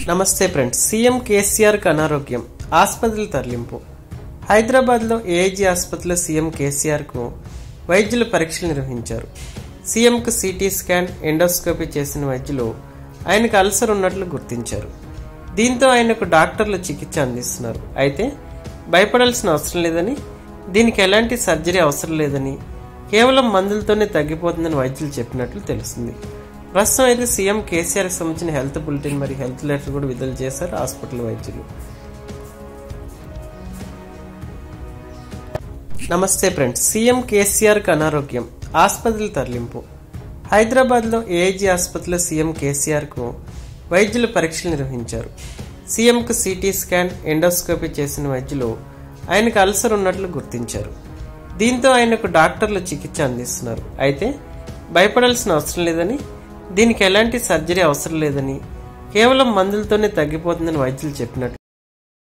నమస్తే friends. CM కేసీఆర్కి అనారోగ్యం. ఆసుపత్రుల తరలింపు. హైదరాబాద్లో ఏఐజీ ఆసుపత్రిలో సీఎం కేసీఆర్కు వైద్యులు పరీక్షలు నిర్వహించారు. సీఎంకు సిటీ స్కాన్ ఎండోస్కోపీ చేసిన వైద్యులు ఆయనకు అల్సర్ ఉన్నట్లు గుర్తించారు. దీంతో ఆయనకు డాక్టర్లు చికిత్స అందిస్తున్నారు. అయితే భయపడాల్సిన అవసరం లేదని దీనికి ఎలాంటి సర్జరీ అవసరం లేదని కేవలం మందులతోనే తగ్గిపోతుందని వైద్యులు చెప్పినట్లు తెలుస్తుంది. ప్రస్తుతం అయితే సీఎం కేసీఆర్కి సంబంధించిన హెల్త్ బులెటిన్ మరియు హెల్త్ లెటర్ కూడా విడుదల చేశారు హాస్పిటల్ వైద్యులు. నమస్తే ఫ్రెండ్స్. సీఎం కేసీఆర్కి అనారోగ్యం ఆసుపత్రుల తరలింపు. హైదరాబాద్లో ఏఐజీ ఆసుపత్రిలో సీఎం కేసీఆర్కు వైద్యులు పరీక్షలు నిర్వహించారు. సీఎంకు సిటీ స్కాన్ ఎండోస్కోపీ చేసిన వైద్యులు ఆయనకు అల్సర్ ఉన్నట్లు గుర్తించారు. దీంతో ఆయనకు డాక్టర్లు చికిత్స అందిస్తున్నారు. అయితే భయపడాల్సిన అవసరం లేదని దీనికి ఎలాంటి సర్జరీ అవసరం లేదని కేవలం మందులతోనే తగ్గిపోతుందని వైద్యులు చెప్పినట్టు.